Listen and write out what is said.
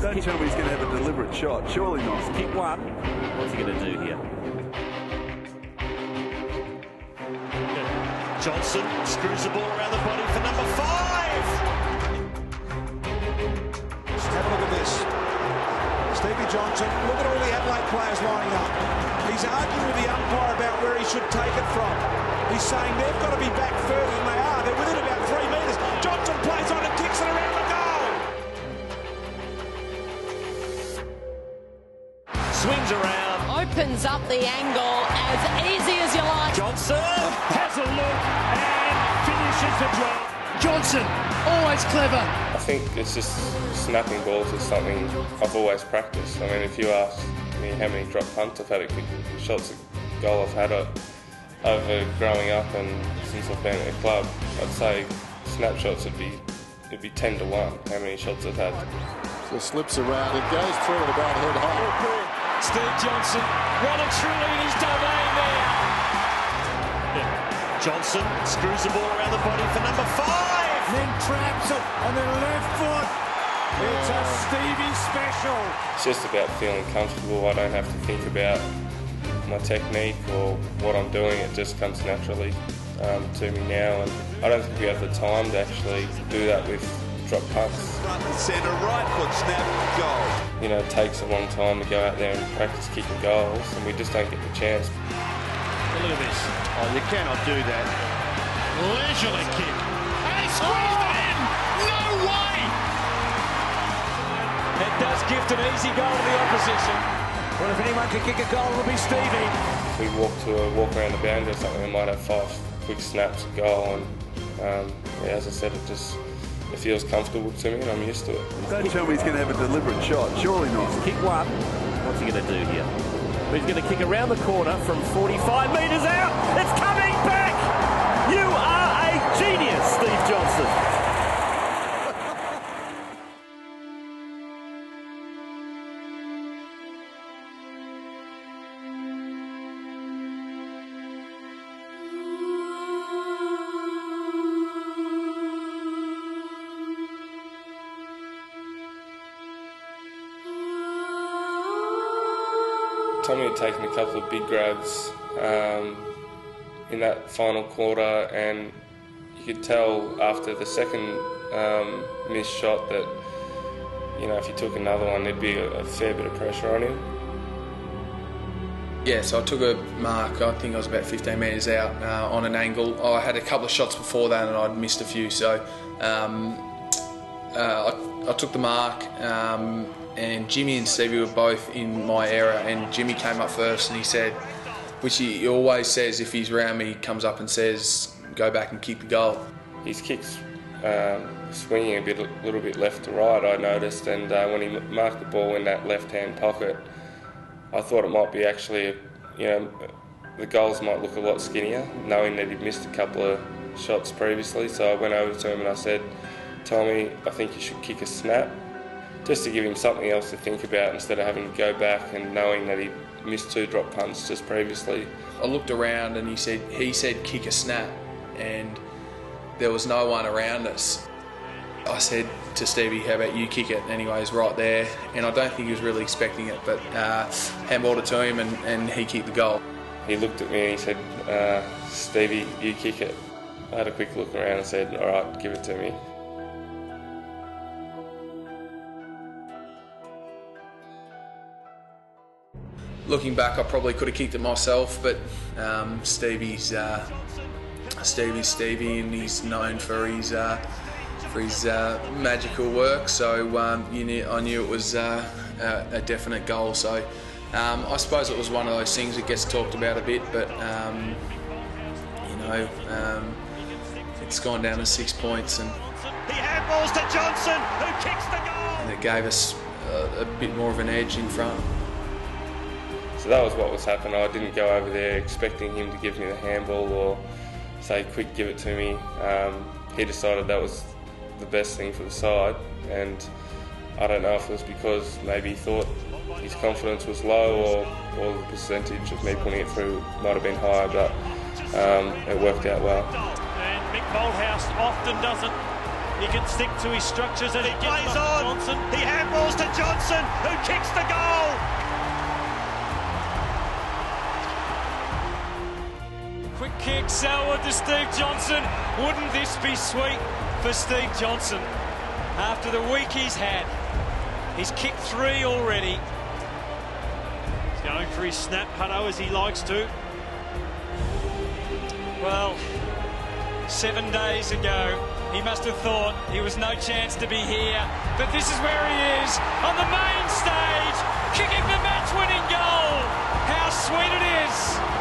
Don't tell me he's going to have a deliberate shot. Surely not. Kick one. What's he going to do here? Johnson screws the ball around the body for number five. Have a look at this. Stevie Johnson, look at all the Adelaide players lining up. He's arguing with the umpire about where he should take it from. He's saying they've got to be back further than they are. They're within about three metres. Johnson plays on and kicks it around the goal. Swings around. Opens up the angle as easy as you like. Johnson has a look and finishes the job. Johnson, always clever. I think it's just snapping balls is something I've always practiced. I mean, if you ask me how many drop punts I've had at kick shots at goal I've had it over growing up and since I've been at the club, I'd say snapshots would be it'd be ten to one how many shots I've had. So slips around, it goes through at about head high. Steve Johnson, well and truly in his domain there. Johnson screws the ball around the body for number five. Then traps it on the left foot. It's a Stevie special. It's just about feeling comfortable. I don't have to think about my technique or what I'm doing. It just comes naturally um, to me now, and I don't think we have the time to actually do that with drop punts. Front and centre, right foot snap, goal. You know, it takes a long time to go out there and practice kicking goals, and we just don't get the chance. Look at this. Oh, you cannot do that. Leisurely kick. And he squeezed it in. No way. It does gift an easy goal to the opposition. Well, if anyone can kick a goal, it'll be Stevie. If we walk to a walk around the boundary or something, we might have five quick snaps at goal, and um, yeah, as I said, it just it feels comfortable to me, and I'm used to it. Don't tell me he's going to have a deliberate shot. Surely not. Kick one. What's he going to do here? He's going to kick around the corner from 45 metres out. It's coming Tommy had taken a couple of big grabs um, in that final quarter, and you could tell after the second um, missed shot that you know if he took another one, there'd be a, a fair bit of pressure on him. Yeah, so I took a mark, I think I was about 15 metres out uh, on an angle. I had a couple of shots before that and I'd missed a few, so um, uh, I, I took the mark um, and Jimmy and Stevie were both in my area and Jimmy came up first and he said, which he always says if he's around me, he comes up and says, go back and kick the goal. His kicks um, swinging a bit, a little bit left to right, I noticed, and uh, when he marked the ball in that left-hand pocket, I thought it might be actually, you know, the goals might look a lot skinnier, knowing that he'd missed a couple of shots previously. So I went over to him and I said, Tommy, I think you should kick a snap, just to give him something else to think about instead of having to go back and knowing that he missed two drop punts just previously. I looked around and he said he said kick a snap and there was no one around us. I said to Stevie, how about you kick it? Anyway, he's right there. And I don't think he was really expecting it, but uh, handballed it to him and, and he kicked the goal. He looked at me and he said, uh, Stevie, you kick it. I had a quick look around and said, all right, give it to me. Looking back, I probably could have kicked it myself, but um, Stevie's uh, Stevie's Stevie, and he's known for his uh, for his uh, magical work. So um, you knew, I knew it was uh, a, a definite goal. So um, I suppose it was one of those things that gets talked about a bit, but um, you know, um, it's gone down to six points, and He handballs to Johnson, who kicks the goal. and it gave us a, a bit more of an edge in front. So that was what was happening. I didn't go over there expecting him to give me the handball or say, quick, give it to me. Um, he decided that was the best thing for the side, and I don't know if it was because maybe he thought his confidence was low or, or the percentage of me putting it through might have been higher, but um, it worked out well. And Mick Malthouse often doesn't. He can stick to his structures and he plays on. Johnson. He handballs to Johnson, who kicks the goal. Quick kick, Selwood to Steve Johnson. Wouldn't this be sweet for Steve Johnson after the week he's had? He's kicked three already. He's going for his snap putto as he likes to. Well, seven days ago, he must have thought he was no chance to be here. But this is where he is on the main stage, kicking the match winning goal. How sweet it is.